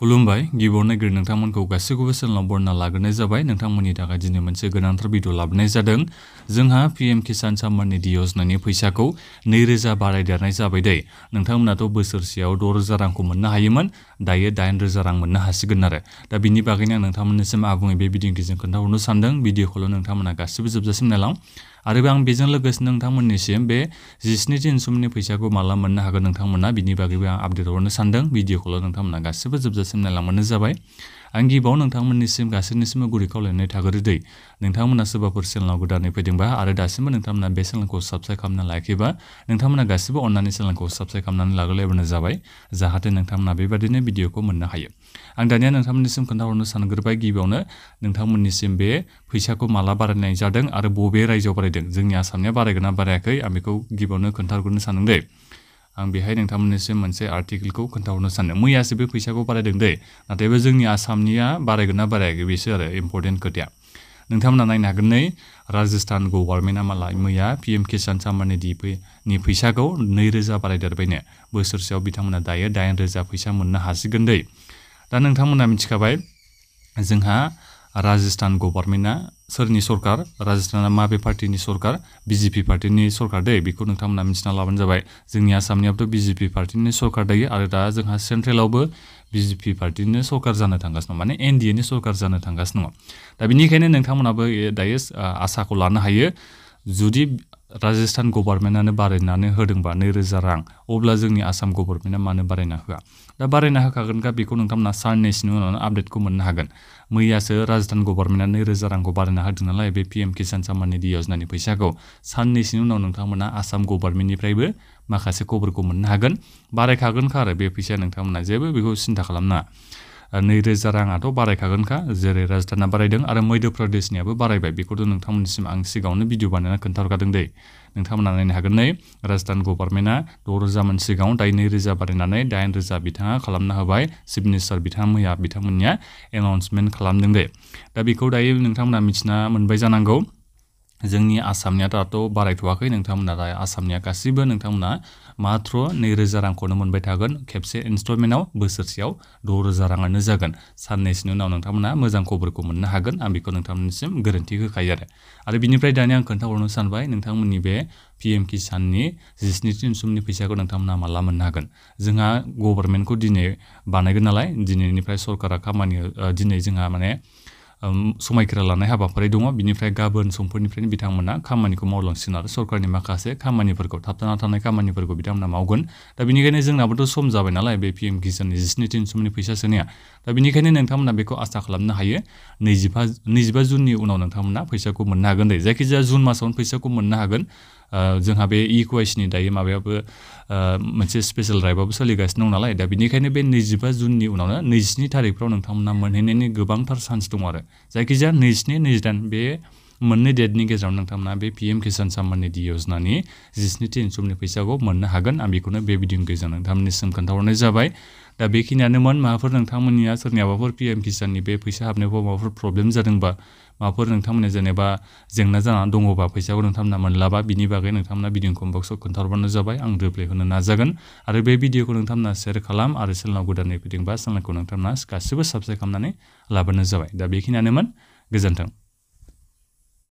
खुलुमबाय। गिबियावनो नागिर नोंथांमोनखौ गासैखौबो चेनेलाव बरना लाग्रोनाय जाबाय। नोंथांमोननि थाखाय दिनै मोनसे गोनांथार भिडिअ लाबोनाय जादों। जोंहा पि एम किसान साम्माननि दि योजनानि फैसाखौ नैरोजा बारायदेरनाय जाबाय दै। नोंथांमोनाथ' बोसोरसेयाव द' रोजा रांखौ मोननो हायोमोन। दायो दाइन रोजा रां मोननो हासिगोन आरो। दा बिनि बागैनो आं नोंथांमोननिसिम आबुङै बे बिदिंथिजों खोन्थाहरनो सानदों। भिडिअखौल' नोंथांमोना गासिबो जोबजासिम नायलां। आरो आं बेजों लोगोसे नोंथांमोननिसिम बे जिस्नि दिनसिमनि फैसाखौ माला मोननो हागोन नोंथांमोना बिनि बागैबो आं आपडेट हरनो सानदों। भिडिअखौल' नोंथांमोना गासिबो जोबजासिम नायलांबानो जाबाय। आं गिबियाव नोंथांमोननिसिम गासैनिसिमबो गुरै खावलायनाय थागोरो दै नोंथांमोना सोरबाफोर चेनेलाव गोदानै फैदोंबा आरो दासिमबो नोंथांमोना बे चेनेलखौ साबस्क्राइब खालामना लायाखैबा नोंथांमोना गासिबो अननानै चेनेलखौ साबस्क्राइब खालामनानै लाग्रोलायबानो जाबाय, जाहाथे नोंथांमोना बेबादिनो भिडिअखौ मोननो हायो। आं दानिया नोंथांमोननिसिम खोन्थाहरनो सानग्रोबाय गिबियावनो नोंथांमोननिसिम बे फैसाखौ माला बारायनाय जादों आरो बबे रायजोआव बारायदों? जोंनि आसामनिया बारायगोन बारायाखै? आं बेखौ गिबियावनो खोन्थाहरग्रोनो आं बेहाय नोंथांमोननिसिम मोनसे आर्टिकेलखौ खोन्थाहरनो सानदों। मैयासो बे फैसाखौ बारायदों दै नाथायबो जोंनि आसामनिया बारायगोन ना बारायाखै बेसो आरो इम्पर्टेन्ट खोथाया। नोंथांमोना नायनो हागोन नै, राजस्थान गभर्नमेन्टआ मालाय मैया पि एम किसान साम्माननि नि फैसाखौ नैरोजा बारायदेरबायनो। बोसोरसेयाव बिथांमोना दायो दाइन रोजा फैसा मोननो हासिगोन दै। दा नोंथांमोना मिथिखाबाय, जोंहा राजस्थान गभर्नमेन्टआ सोरनि सरकार, राजस्थाना माबे पार्टिनि सरकार, बिजेपि पार्टिनि सरकार दै, बेखौ नोंथांमोना मिथिना लाबानो जाबाय, जोंनि आसामनियाबोथ' बिजेपि पार्टिनि सरकार दायो आरो दा जोंहा सेन्ट्रेलावबो बिजेपि पार्टिनि सरकार जानो थांगासिनो दं, माने एन डि एनि सरकार जानो थांगासिनो दङ। दा बेनिखायनो नोंथांमोनाबो दायो आसाखौ लानो हायो। जुदि राजस्थान गभर्नमेन्टआनो बारायनानै होदोंबा नैरोजा रां। अब्ला जोंनि आसाम गभर्नमेन्टआ मानो बारायना होआ? दा बारायना होखागोनखा बेखौ नोंथांमोना साननैसोनि उनावनो आपडेटखौ मोननो हागोन। मैयासो राजस्थान गभर्नमेन्टआ नैरोजा रांखौ बारायना होदों नालाय बे पि एम किसान साम्माननि दि योजनानि फैसाखौ। साननैसोनि उनाव नोंथांमोना आसाम गभर्नमेन्टनिफ्रायबो माखासे खबरखौ मोननो हागोन। बारायखागोनखा आरो बे फैसाया नोंथांमोना जेबो बेखौ सिन्था खालामनाङा। नैरोजा राङाथ' बारायखागोनखा, जेरै राजस्थाना बारायदों आरो मध्य प्रदेशनियाबो बारायबाय। बेखौथ' नोंथांमोननिसिम आं सिगाङावनो भिडिअ बानायना खोन्थाहरखादों दै। नोंथांमोना नायनो हागोन नै राजस्थान गभर्नमेन्टआ द' रोजामोन सिगाङाव दायो नैरोजा बारायनानै दाइन रोजा बिथाङा खालामना होबाय। चिफ मिनिस्टार बिथाङा मैया बिथांमोननिया एनाउन्समेन्ट खालामदों दे। दा बेखौ दायो नोंथांमोना मिथिना मोनबाय जानांगौ। जोंनि आसामनिया दाथ' बारायथ'वाखै नोंथांमोना दा आसामनिया गासैबो नोंथांमोना माथ्र नैरोजा रांखौनो मोनबाय थागोन। खेबसे इनस्टलमेन्टआव बोसोरसेयाव द' रोजा राङानो जागोन। साननैसोनि उनाव नोंथांमोना मोजां खबरखौ मोननो हागोन। आं बेखौ नोंथांमोननिसिम गोरोन्थि होखायो आरो। आरो बिनिफ्राय दानि आं खोन्थाहरनो सानबाय नोंथांमोननि बे पि एम किसाननि जिस्नि तिनसुमनि फैसाखौ नोंथांमोना माला मोननो हागोन? जोंहा गभर्नमेन्टखौ दिनै बानायगोन नालाय। दिनैनिफ्राय सरकारा खामानि दिनै जोंहा माने समायखिरा लानाय हाबाफारि दङ। बिनिफ्राय गाबोन समफोरनिफ्रायनो बिथांमोना खामानिखौ मावलांसिगोन आरो सरकारनि माखासे खामानिफोरखौ थाबथाना थानाय खामानिफोरखौ बिथांमोना मावगोन। दा बेनिखायनो जोंनाबोथ' सम जाबाय नालाय बे पि एम किसाननि जिस्नि तिनसुमनि फैसा सोनाया। दा बेनिखायनो नोंथांमोना बेखौ आसा खालामनो हायो। नैजिबा नैजिबा जुननि उनाव नोंथांमोना फैसाखौ मोननो हागोन दे। जायखिजाया जुन मासावनो फैसाखौ मोननो हागोन। जोंहा बे इ कुवाइसनि दायो माबायाबो मोनसे स्पेशेल राइडआबो सोलिगासिनो दं नालाय। दा बेनिखायनो बे नैजिबा जुननि उनावनो नैजिस्नि थारिखफ्राव नोंथांमोना मोनहैनायनि गोबांथार चान्स दङ आरो। जायखिजाया नैजिस्नि नैजिदाइन बे मोननै डेटनि गेजेराव नोंथांमोना बे पि किसान साम्माननि दि योजनानि जिस्नि तिनसुमनि फैसाखौ मोननो हागोन आं बेखौनो बे भिडिअनि गेजेरजों नोंथांमोननिसिम खोन्थाहरनाय जाबाय। दा बेखिनियानोमोन माबाफोर नोंथांमोननिया सोरनियाबाफोर पि एम किसाननि बे फैसा हाबनायाव माबाफोर प्रब्लेम जादोंबा माबाफोर नोंथांमोननि जेनेबा जेंना जानानै दङबा फैसाखौ नोंथांमोना मोनलाबा बिनि बागै नोंथांमोना भिडिअ कमेन्ट बक्सआव खोन्थाहरबानो जाबाय। आं रिप्लाय होनो नाजागोन आरो बे भिडिअखौ नोंथांमोना शेयार खालाम। आरो चेनेलाव गोदानै फैदोंबा चेनेलखौ नोंथांमोना गासिबो साबस्क्राइब खालामनानै लाबोनो जाबाय। दा बेखिनियानोमोन गोजोन्थों।